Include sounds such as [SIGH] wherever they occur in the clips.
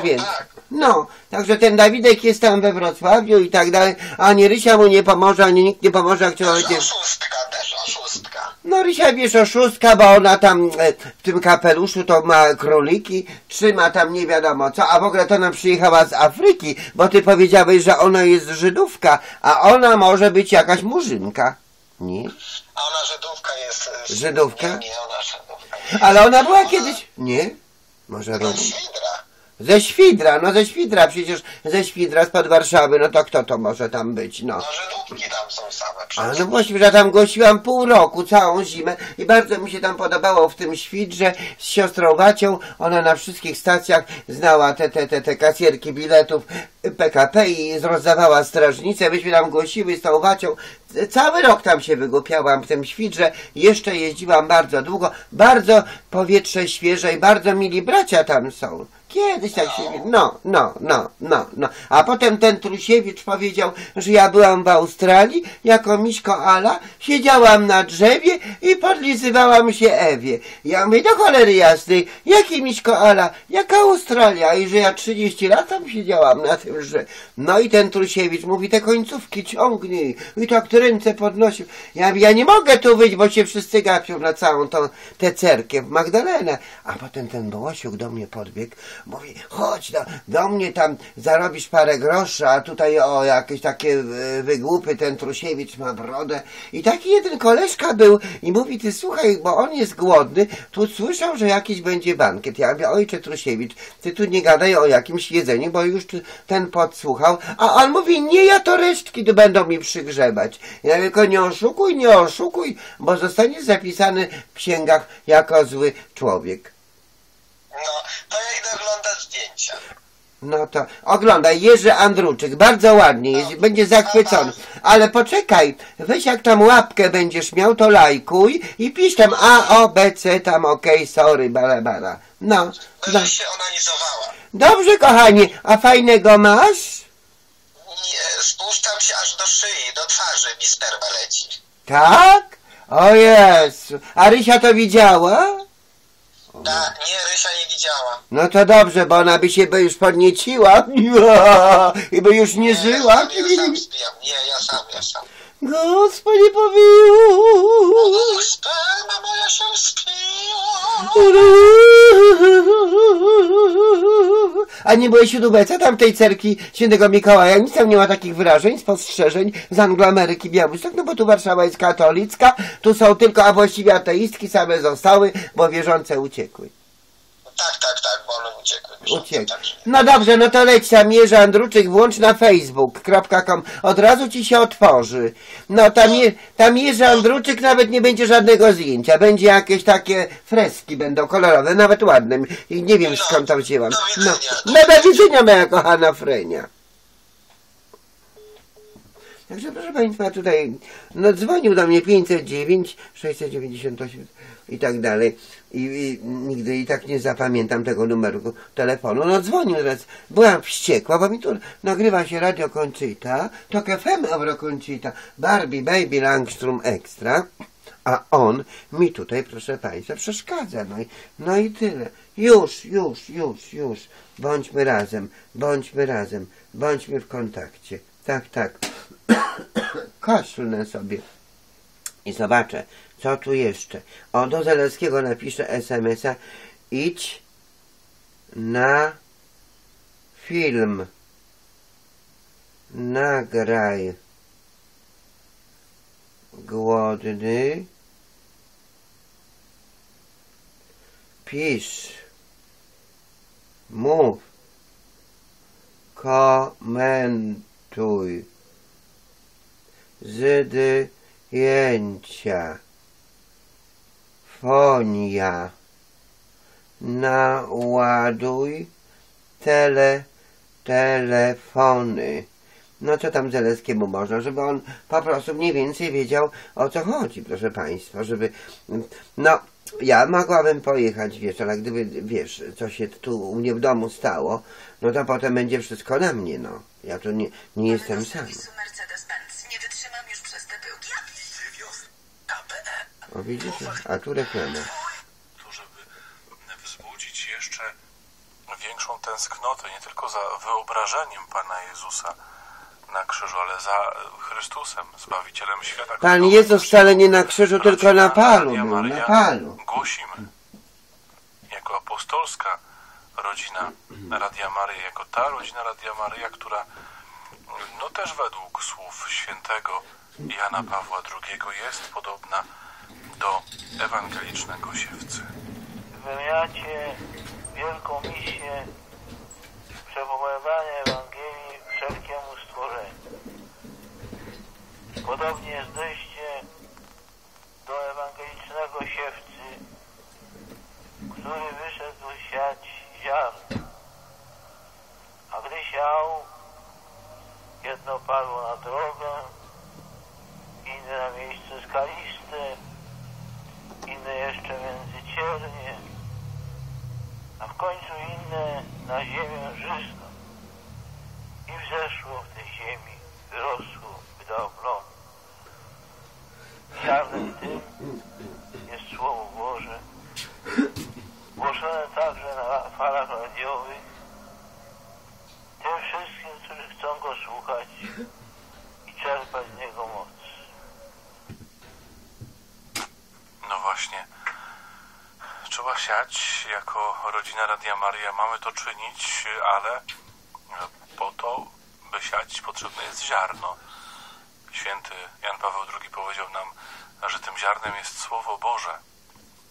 więc. tak. No, także ten Dawidek jest tam we Wrocławiu i tak dalej, a ani Rysia mu nie pomoże, ani nikt nie pomoże, jak człowiek... oszustka, też oszustka. No Rysia wiesz oszustka, bo ona tam e, w tym kapeluszu to ma króliki, trzyma tam nie wiadomo co, a w ogóle to ona przyjechała z Afryki, bo ty powiedziałeś, że ona jest Żydówka, a ona może być jakaś murzynka. Nie? A ona Żydówka jest... y, Żydówka? Nie, nie, ona Żydówka. Ale ona była kiedyś... Nie? Może No? Świdra. Ze Świdra, no ze Świdra, przecież ze Świdra spod Warszawy, no to kto to może tam być, no. No Żydówki tam są same A przecież. no właściwie, że tam gościłam pół roku, całą zimę i bardzo mi się tam podobało w tym świdrze z siostrą Wacią. Ona na wszystkich stacjach znała te, te, te, te kasierki biletów PKP i rozdawała strażnicę. Myśmy tam głosiły z tą Wacią. Cały rok tam się wygłupiałam w tym świdrze. Jeszcze jeździłam bardzo długo. Bardzo powietrze świeże i bardzo mili bracia tam są. Kiedyś tak się... No, no, no, no, no. A potem ten Trusiewicz powiedział, że ja byłam w Australii jako Miśko Ala, siedziałam na drzewie i podlizywałam się Ewie. Ja mówię, do cholery jasnej, jaki Miśko Ala, jaka Australia? I że ja 30 lat tam siedziałam na tym drzewie. No i ten Trusiewicz mówi, te końcówki ciągnij. I tak ręce podnosił. Ja mówię, ja nie mogę tu wyjść, bo się wszyscy gapią na całą tą tę cerkiew Magdalenę. A potem ten Bołosiuk do mnie podbiegł, mówi, chodź do, do mnie tam, zarobisz parę groszy, a tutaj o jakieś takie e, wygłupy, ten Trusiewicz ma brodę. I taki jeden koleżka był i mówi, ty słuchaj, bo on jest głodny, tu słyszał, że jakiś będzie bankiet. Ja mówię, ojcze Trusiewicz, ty tu nie gadaj o jakimś jedzeniu, bo już ten podsłuchał. A on mówi, nie, ja to resztki będą mi przygrzebać. Ja tylko nie oszukuj, nie oszukuj, bo zostaniesz zapisany w księgach jako zły człowiek. No, to ja idę No to oglądaj, Jerzy Andruczyk, bardzo ładnie jest, będzie zachwycony. Ale poczekaj, weź jak tam łapkę będziesz miał, to lajkuj i pisz tam A, O, B, C, tam okej, sorry, balabara. No, no. Będę się onanizowała. Dobrze, kochanie, a fajnego masz? Nie, spuszczam się aż do szyi, do twarzy mi sperma leci. Tak? O Jezu, a Rysia to widziała? Ta, nie, Rysia nie widziała. No to dobrze, bo ona by się by już podnieciła [LAUGHS] i by już nie żyła. Ja sam spijam. Nie, ja sam, ja sam. Och, sperma moja się spiła. A nie byłeś u Dubeca, tam tej cerki świętego Mikołaja? Nic tam nie ma takich wyrażeń, spostrzeżeń z Angloameryki Białystok, no bo tu Warszawa jest katolicka, tu są tylko, a właściwie ateistki same zostały, bo wierzące uciekły. Tak, tak, tak, bo one uciekły. Uciekły. Także. No dobrze, no to leć tam Jerzy Andruczyk, włącz na facebook.com, od razu ci się otworzy. No tam, je, tam Jerzy Andruczyk nawet nie będzie żadnego zdjęcia, będzie jakieś takie freski będą kolorowe, nawet ładne. I nie wiem skąd to wzięłam. No, no do widzenia moja kochana Frenia. Także proszę Państwa, tutaj no, dzwonił do mnie 509 698 i tak dalej. I, I nigdy i tak nie zapamiętam tego numeru telefonu. No dzwonił teraz. Byłam wściekła, bo mi tu nagrywa się Radio Conchita, to FM Euro Conchita, Barbie Baby Langstrom Extra. A on mi tutaj, proszę Państwa, przeszkadza. No i, no i tyle. Już, już, już, już. Bądźmy razem, bądźmy razem, bądźmy w kontakcie. Tak, tak. [COUGHS] Kaszlnę sobie i zobaczę, co tu jeszcze. O, do Zaleskiego napiszę SMS-a. Idź na film. Nagraj. Głodny. Pisz. Mów. Komentuj. Zdjęcia. Fonia. Naładuj tele, telefony. No co tam Zaleskiemu można, żeby on po prostu mniej więcej wiedział o co chodzi, proszę Państwa, żeby... No, ja mogłabym pojechać, wiesz, ale gdyby, wiesz, co się tu u mnie w domu stało, no to potem będzie wszystko na mnie, no. Ja tu nie, nie jestem sam. O widzicie? A tu reklama. to żeby wzbudzić jeszcze większą tęsknotę nie tylko za wyobrażeniem Pana Jezusa na krzyżu, ale za Chrystusem, Zbawicielem świata. Pan Jezus wcale nie na krzyżu, tylko na palu był, na palu. Głosimy. Jako apostolska rodzina Radia Maryja, jako ta rodzina Radia Maryja, która no też według słów świętego Jana Pawła II jest podobna do ewangelicznego siewcy. Wypełniacie wielką misję przepowiadania Ewangelii wszelkiemu stworzeniu. Podobnie jesteście do ewangelicznego siewcy, który wyszedł siać ziarno. A gdy siał, jedno padło na drogę, inne na miejsce skaliste, inne jeszcze między ciernie, a w końcu inne na ziemię żyzną. I wzeszło w tej ziemi, wyrosło, wydało plon. Ziarnem tym jest Słowo Boże, głoszone także na falach radiowych, tym wszystkim, którzy chcą Go słuchać i czerpać z Niego moc. No właśnie. Trzeba jako rodzina Radia Maria. Mamy to czynić, ale po to, by siać, potrzebne jest ziarno. Święty Jan Paweł II powiedział nam, że tym ziarnem jest Słowo Boże,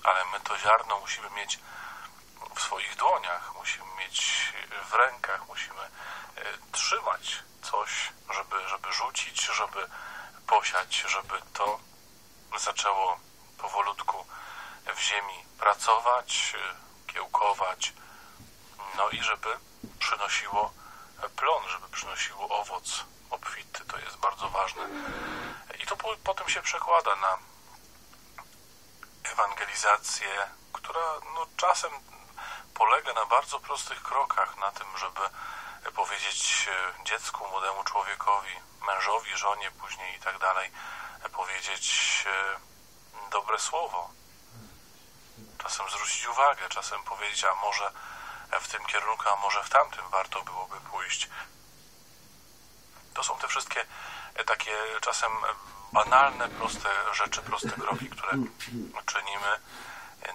ale my to ziarno musimy mieć w swoich dłoniach, musimy mieć w rękach, musimy e, trzymać coś, żeby, żeby rzucić, żeby posiać, żeby to zaczęło ziemi pracować, kiełkować, no i żeby przynosiło plon, żeby przynosiło owoc obfity. To jest bardzo ważne. I to po, potem się przekłada na ewangelizację, która no, czasem polega na bardzo prostych krokach, na tym, żeby powiedzieć dziecku, młodemu człowiekowi, mężowi, żonie później i tak dalej, powiedzieć dobre słowo. Czasem zwrócić uwagę, czasem powiedzieć, a może w tym kierunku, a może w tamtym warto byłoby pójść. To są te wszystkie takie czasem banalne, proste rzeczy, proste kroki, które czynimy.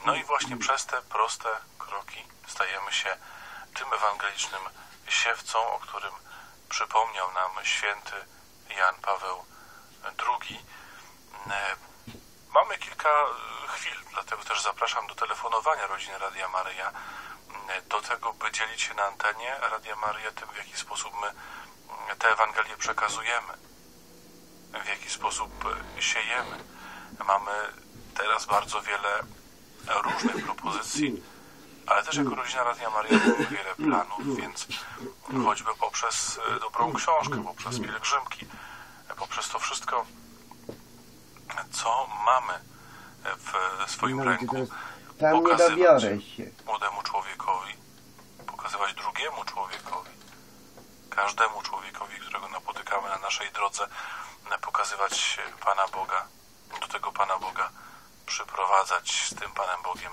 No i właśnie przez te proste kroki stajemy się tym ewangelicznym siewcą, o którym przypomniał nam święty Jan Paweł II. Mamy kilka chwil, dlatego też zapraszam do telefonowania rodziny Radia Maryja, do tego, by dzielić się na antenie Radia Maryja tym, w jaki sposób my te Ewangelie przekazujemy, w jaki sposób siejemy. Mamy teraz bardzo wiele różnych propozycji, ale też jako rodzina Radia Maryja mamy wiele planów, więc choćby poprzez dobrą książkę, poprzez pielgrzymki, poprzez to wszystko, co mamy w swoim ręku, Tam nie dobiorę się. młodemu człowiekowi, pokazywać drugiemu człowiekowi, każdemu człowiekowi, którego napotykamy na naszej drodze, pokazywać Pana Boga, do tego Pana Boga przyprowadzać z tym Panem Bogiem.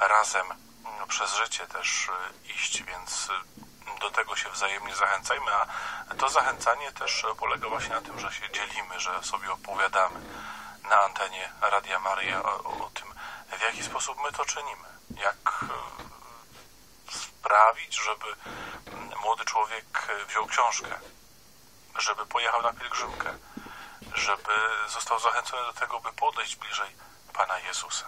Razem no, przez życie też y, iść, więc y, do tego się wzajemnie zachęcajmy, a to zachęcanie też polega właśnie na tym, że się dzielimy, że sobie opowiadamy na antenie Radia Maryja o, o tym, w jaki sposób my to czynimy, jak y, sprawić, żeby młody człowiek wziął książkę, żeby pojechał na pielgrzymkę, żeby został zachęcony do tego, by podejść bliżej Pana Jezusa.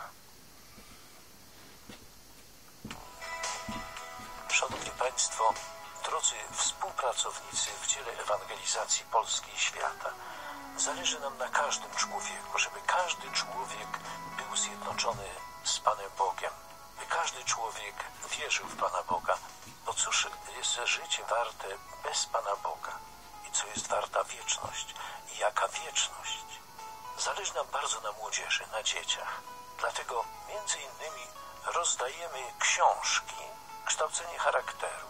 Szanowni Państwo, drodzy współpracownicy w dziele ewangelizacji Polski i świata, zależy nam na każdym człowieku, żeby każdy człowiek był zjednoczony z Panem Bogiem, by każdy człowiek wierzył w Pana Boga. Bo cóż jest życie warte bez Pana Boga i co jest warta wieczność i jaka wieczność? Zależy nam bardzo na młodzieży, na dzieciach. Dlatego między innymi rozdajemy książki Kształcenie charakteru.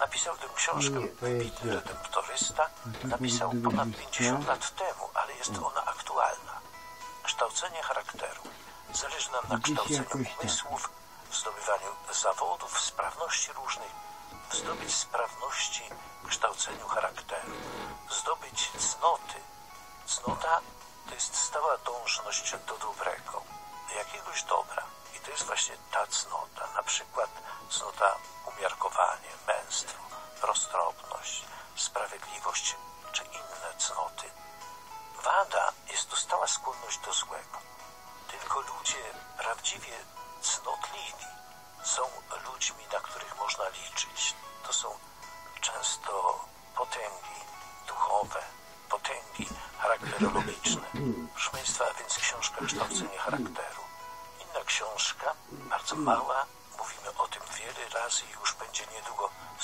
Napisał tę książkę wybitny redemptorysta. Napisał ponad 50 lat temu, ale jest ona aktualna. Kształcenie charakteru. Zależy nam na kształceniu jakoś tak. umysłów, w zdobywaniu zawodów, sprawności różnych, zdobyć sprawności kształceniu charakteru, zdobyć cnoty. Cnota to jest stała dążność do dobrego, do jakiegoś dobra. I to jest właśnie ta cnota, na przykład cnota umiarkowanie, męstwo, roztropność, sprawiedliwość czy inne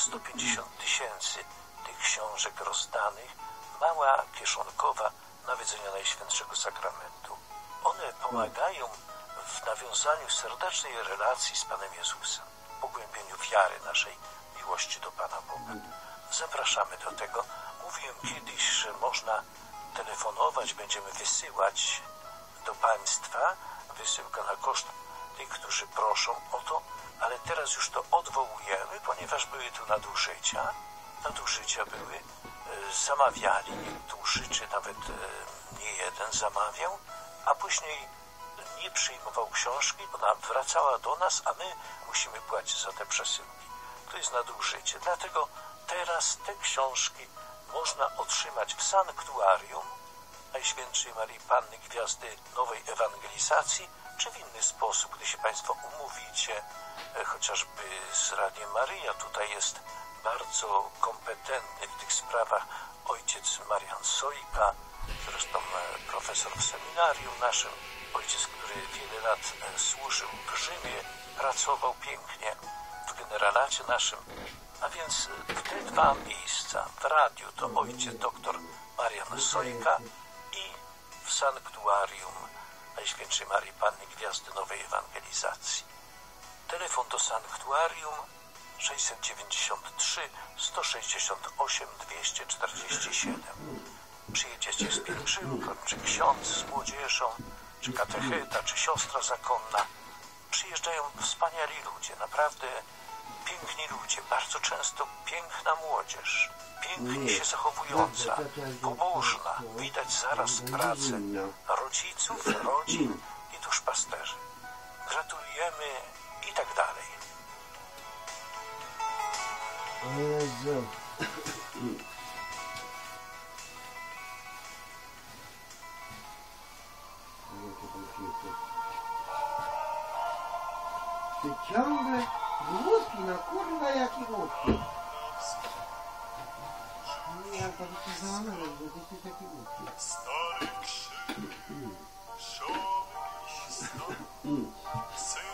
150 tysięcy tych książek rozdanych. Mała, kieszonkowa, nawiedzenia Najświętszego Sakramentu. One pomagają w nawiązaniu serdecznej relacji z Panem Jezusem, pogłębieniu wiary naszej miłości do Pana Boga. Zapraszamy do tego. Mówiłem kiedyś, że można telefonować, będziemy wysyłać do Państwa wysyłka na koszt tych, którzy proszą o to, ale teraz już to odwołujemy, ponieważ były tu nadużycia. Nadużycia były, e, zamawiali niektórzy, czy nawet e, nie jeden zamawiał, a później nie przyjmował książki, ona wracała do nas, a my musimy płacić za te przesyłki. To jest nadużycie. Dlatego teraz te książki można otrzymać w sanktuarium Najświętszej Marii Panny Gwiazdy Nowej Ewangelizacji, czy w inny sposób, gdy się Państwo umówicie, e, chociażby z Radiem Maryja. Tutaj jest bardzo kompetentny w tych sprawach ojciec Marian Sojka, zresztą e, profesor w seminarium naszym, ojciec, który wiele lat e, służył w Rzymie, pracował pięknie w generalacie naszym. A więc te dwa miejsca, w radiu to ojciec doktor Marian Sojka i w sanktuarium Najświętszej Marii Panny Gwiazdy Nowej Ewangelizacji. Telefon do sanktuarium 693 168 247. Przyjedziecie z pielgrzymką, czy ksiądz z młodzieżą, czy katecheta, czy siostra zakonna. Przyjeżdżają wspaniali ludzie, naprawdę piękni ludzie, bardzo często piękna młodzież, pięknie się zachowująca, pobożna. Widać zaraz pracę rodziców, rodzin i duszpasterzy. Gratulujemy i tak dalej. [COUGHS] Ty ciągle głupi, no kurwa jaki głupi. Nie, ja to wyciągnąłem, że ty jesteś taki głupi. Stary krzyk, szumny snu, symbol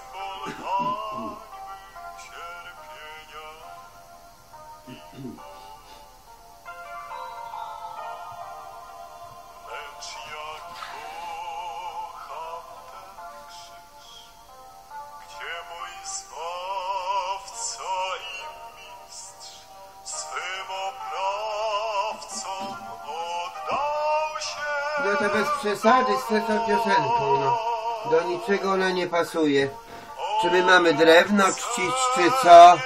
to bez przesady z tą piosenką, no. Do niczego ona nie pasuje. Czy my mamy drewno czcić, czy co?